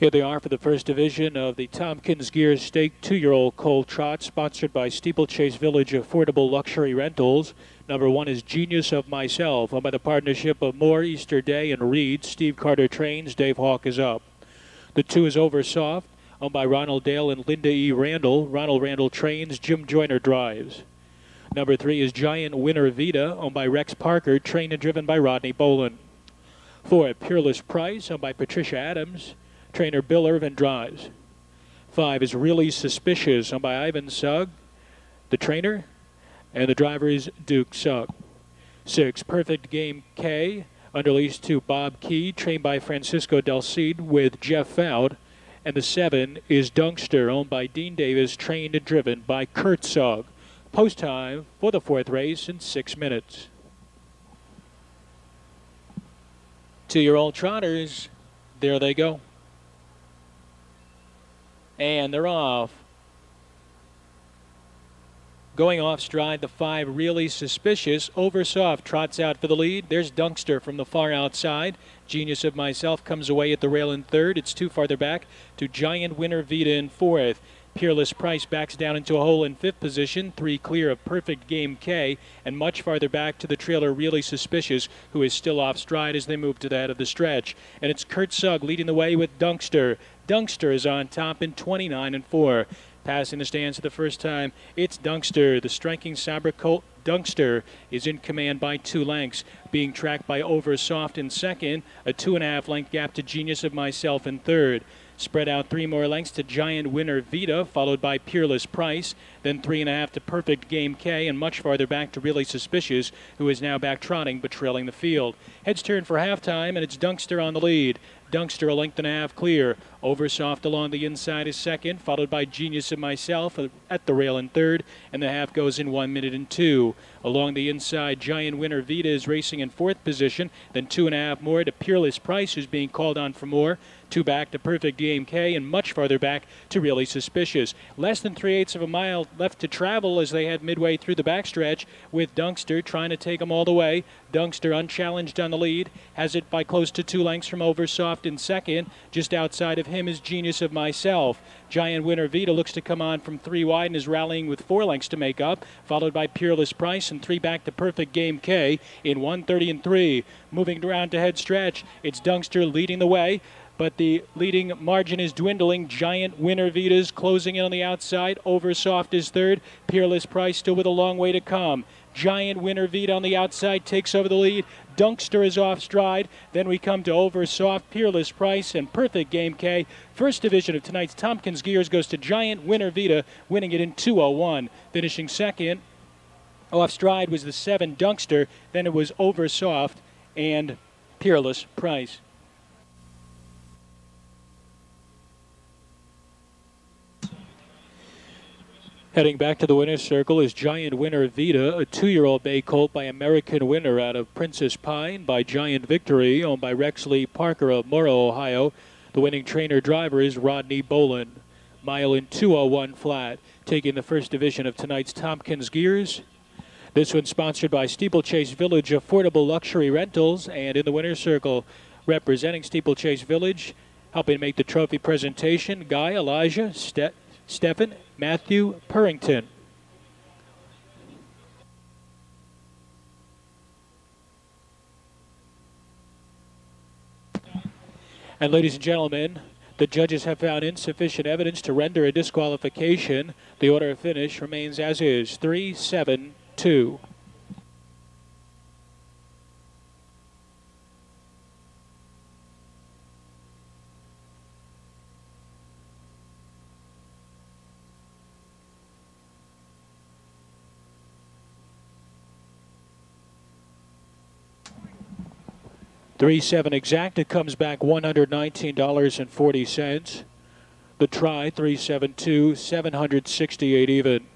Here they are for the first division of the Tompkins Geers Stake two-year-old colt trot, sponsored by Steeplechase Village Affordable Luxury Rentals. Number one is Genius of Myself, owned by the partnership of Moore, Easter Day, and Reed. Steve Carter trains. Dave Hawk is up. The two is Oversoft, owned by Ronald Dale and Linda E. Randall. Ronald Randall trains. Jim Joyner drives. Number three is Giant Winner Vita, owned by Rex Parker, trained and driven by Rodney Bolon. Four, Peerless Price, owned by Patricia Adams. Trainer Bill Irvin drives. Five is Really Suspicious, owned by Ivan Sugg, the trainer, and the driver is Duke Sugg. Six, Perfect Game K, under lease to Bob Key, trained by Francisco Del Cid with Jeff Foud. And the seven is Dunkster, owned by Dean Davis, trained and driven by Kurt Sugg. Post time for the fourth race in six minutes. Two-year-old trotters, there they go and they're off. Going off stride, the five really suspicious. Oversoft trots out for the lead. There's Dunkster from the far outside. Genius of Myself comes away at the rail in third. It's two farther back to Giant Winner Vita in fourth. Peerless Price backs down into a hole in fifth position, three clear of Perfect Game K, and much farther back to the trailer Really Suspicious, who is still off stride as they move to the head of the stretch. And it's Kurt Sugg leading the way with Dunkster. Dunkster is on top in 29 and 4. Passing the stands for the first time, it's Dunkster. The striking Sabre Colt Dunkster is in command by two lengths, being tracked by Oversoft in second, a two and a half length gap to Genius of Myself in third. Spread out three more lengths to Giant Winner Vita, followed by Peerless Price, then three and a half to Perfect Game K, and much farther back to Really Suspicious, who is now back trotting but trailing the field. Heads turn for halftime, and it's Dunkster on the lead. Dunkster a length and a half clear. Oversoft along the inside is second, followed by Genius and myself at the rail in third, and the half goes in one minute and two. Along the inside, Giant Winner Vita is racing in fourth position, then two and a half more to Peerless Price, who's being called on for more. Two back to Perfect Game K, and much farther back to Really Suspicious. Less than three eighths of a mile left to travel as they head midway through the backstretch, with Dunkster trying to take them all the way. Dunkster unchallenged on the lead, has it by close to two lengths from Oversoft in second. Just outside of him is Genius of Myself. Giant Winner Vita looks to come on from three wide and is rallying with four lengths to make up, followed by Peerless Price and three back to Perfect Game K in 130 and three. Moving around to head stretch, it's Dunkster leading the way but the leading margin is dwindling. Giant Winner Vitas closing in on the outside. Oversoft is third. Peerless Price still with a long way to come. Giant Winner Vita on the outside takes over the lead. Dunkster is off stride. Then we come to Oversoft, Peerless Price, and Perfect Game K. First division of tonight's Tompkins Geers goes to Giant Winner Vita, winning it in 201. Finishing second, off stride was the seven Dunkster. Then it was Oversoft and Peerless Price. Heading back to the winner's circle is Giant Winner Vita, a two-year-old bay colt by American Winner out of Princess Pine by Giant Victory, owned by Rex Lee Parker of Morrow, Ohio. The winning trainer driver is Rodney Bolon. Mile in 201 flat, taking the first division of tonight's Tompkins Geers. This one sponsored by Steeplechase Village Affordable Luxury Rentals, and in the winner's circle, representing Steeplechase Village, helping make the trophy presentation, Guy, Elijah, Ste Stephen, Matthew Purrington. And ladies and gentlemen, the judges have found insufficient evidence to render a disqualification. The order of finish remains as is 3 7 2. 3 7 exact. It comes back $119.40. The try 372, 768 even.